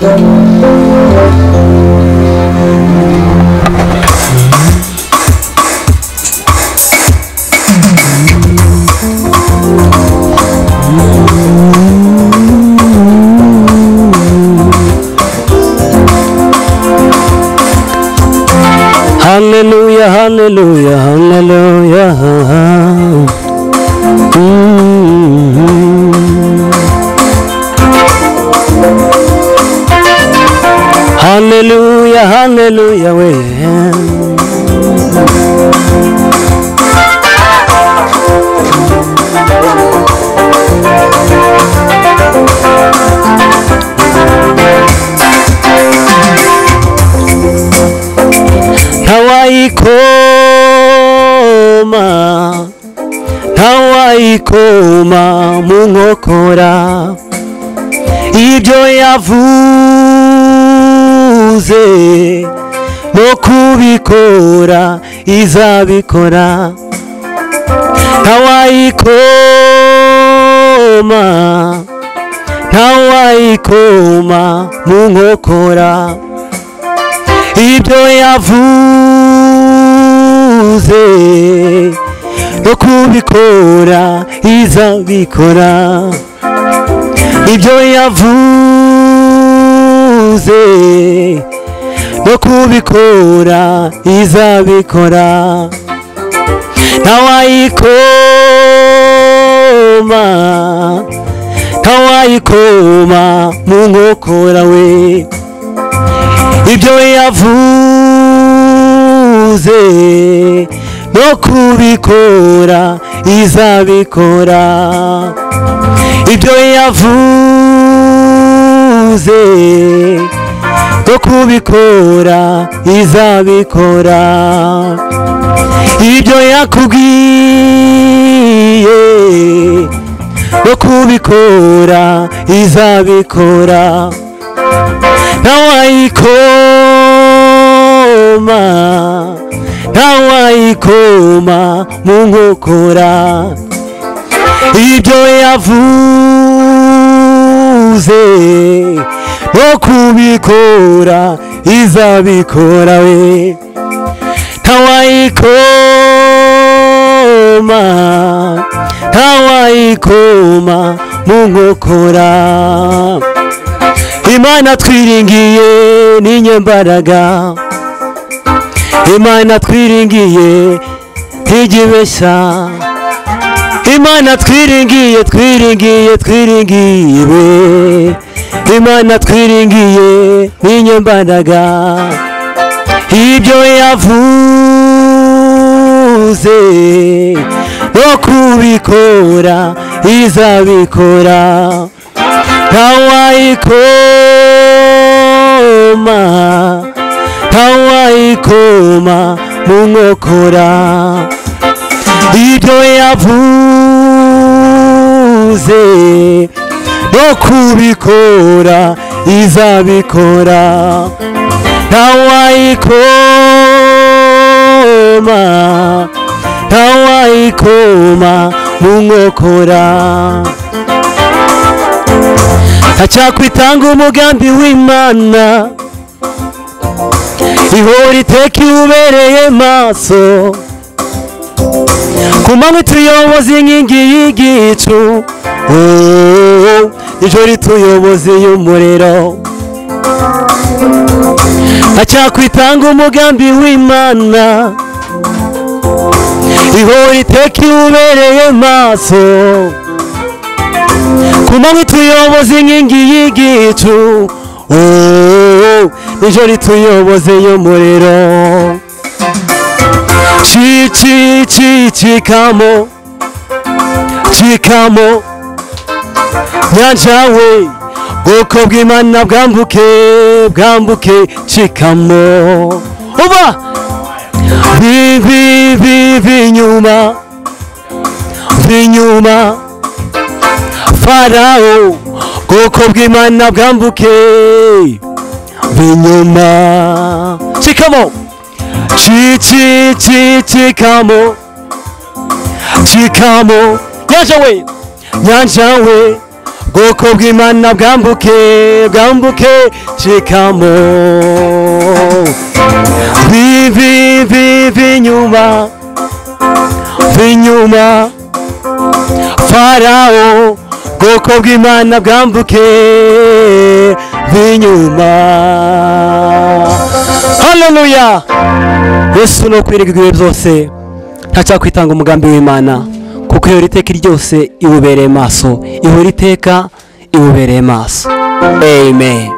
Hallelujah, hallelujah, hallelujah. Mm -hmm. Haleluya haleluya we. Ntawayikoma ntawayikoma mu nkokora ibyo yavuze no kubikora izabikora. Ntawayikoma ntawayikoma mu nkokora. Ibyo yavuze no kubikora izabikora. Ibyo yavuze no kubikora izabikora. Ntawayikoma ntawayikoma mu nkokora we. Ibyo yavuze no kubikora izabikora. Ibyo yavuze no kubikora izabikora. Ibyo yakubwiye no kubikora izabikora. Ntawayikoma ntawayikoma mu nkokora. Ibyo yavuze no kubikora izabikora we. Ntawayikoma ntawayikoma mu nkokora. Imana twiringiye n'inyembaraga imana twiringiye ntigibeshya. Imana twiringiye twiringiye twiringiye imana twiringiye n'inyembaraga ibyo yavuze no kubikora izabikora. Ntawayikoma ntawayikoma mu nkokora. Ibyo yavuze no kubikora izabikora ntawayikoma ntawayikoma mu nkokora. Acyakwitanga umugambi w'imana ihora iteka iwubereye maso ku manywa tuyoboza inkingi y'igicu oh, ijoro tuyoboza y'umuriro. Acyakwitanga umugambi w'imana. Ihora iteka iwubereye maso ku manywa tuyoboza inkingi y'igicu oh, ijoro tuyoboze y'umuriro. Ci ci ci cikamo cikamo nyanja we. Bwoko bw'imana bwambuke bwambuke cikamo uba. Bibi bibi inyuma vinyuma. Farao. Bwoko bw'imana bwambuke. Vinyuma. Cikamo ci cikamo cikamo nyanja we nyanja we bwoko bw'imana bwambuke bwambuke cikamo vivi vivi inyuma vinyuma. Farao. Bwoko bw'imana bwambuke vinyuma. Haleluya yesu ni ukwirirwa ibihe byose ntacyakwitanga umugambi w'imana kuko iyo iteka ryose iwubereye maso ihora iteka iwubereye maso amen.